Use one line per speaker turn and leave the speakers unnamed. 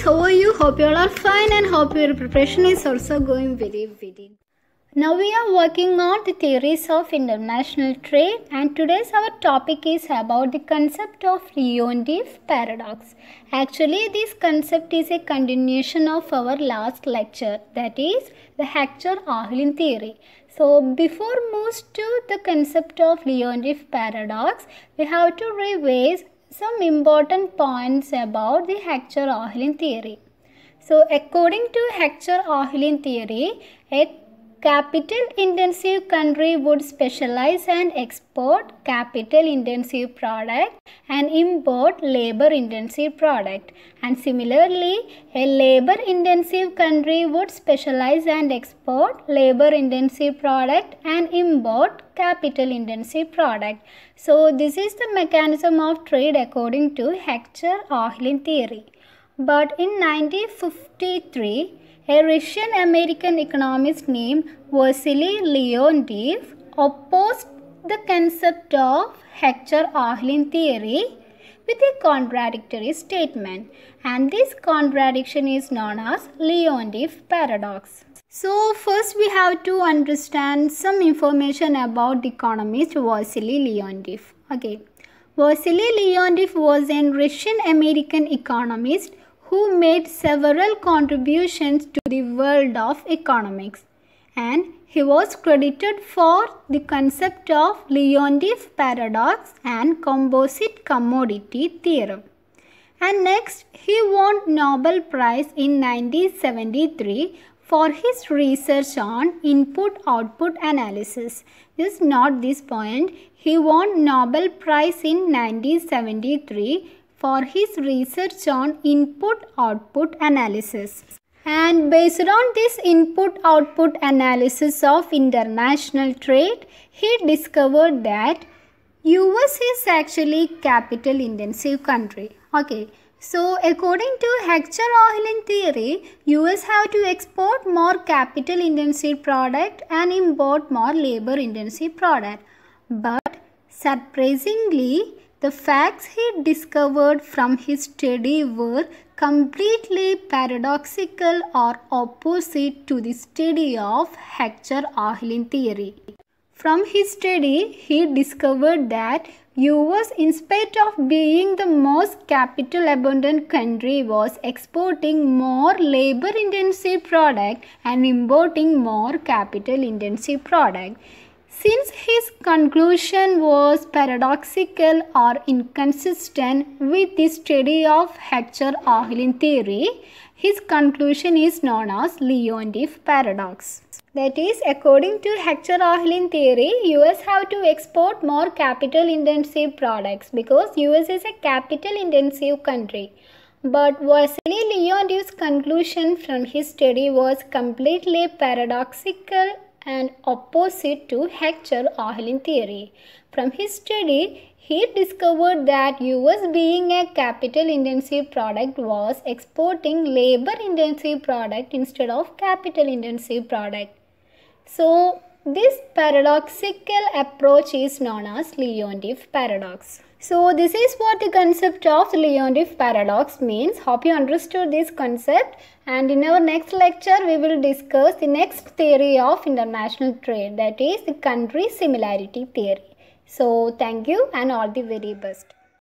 how are you? Hope you all are fine and hope your preparation is also going very, very now we are working on the theories of international trade and today's our topic is about the concept of Leontief paradox. Actually this concept is a continuation of our last lecture that is the Heckscher-Ohlin theory. So before moves to the concept of Leontief paradox we have to revise some important points about the Heckscher-Ohlin theory. So according to Heckscher-Ohlin theory a Capital intensive country would specialize and export capital intensive product and import labor intensive product. And similarly, a labor intensive country would specialize and export labor intensive product and import capital intensive product. So this is the mechanism of trade according to Heckscher-Ohlin theory. But in 1953, a Russian American economist named Vasily Leontief opposed the concept of Heckscher-Ohlin theory with a contradictory statement and this contradiction is known as Leontief paradox. So first we have to understand some information about the economist Vasily Leontief. Okay. Vasily Leontief was a Russian American economist who made several contributions to the world of economics and he was credited for the concept of Leontief paradox and composite commodity theorem. And next, he won Nobel Prize in 1973 for his research on input-output analysis. This is not this point. He won Nobel Prize in 1973 for his research on input-output analysis. And based on this input-output analysis of international trade, he discovered that US is actually capital intensive country. Okay. So according to Heckscher-Ohlin theory, US have to export more capital intensive product and import more labor intensive product. But surprisingly, the facts he discovered from his study were completely paradoxical or opposite to the study of Heckscher-Ohlin theory. From his study, he discovered that US, in spite of being the most capital abundant country, was exporting more labor intensive product and importing more capital intensive product. Since his conclusion was paradoxical or inconsistent with the study of Heckscher-Ohlin theory, his conclusion is known as Leontief paradox. That is, according to Heckscher-Ohlin theory, US have to export more capital intensive products because US is a capital intensive country. But Vasily Leontief's conclusion from his study was completely paradoxical and opposite to Heckscher-Ohlin theory. From his study, he discovered that US being a capital intensive product was exporting labor intensive product instead of capital intensive product. So this paradoxical approach is known as Leontief paradox. So this is what the concept of Leontief paradox means. Hope you understood this concept and in our next lecture we will discuss the next theory of international trade that is the country similarity theory. So thank you and all the very best.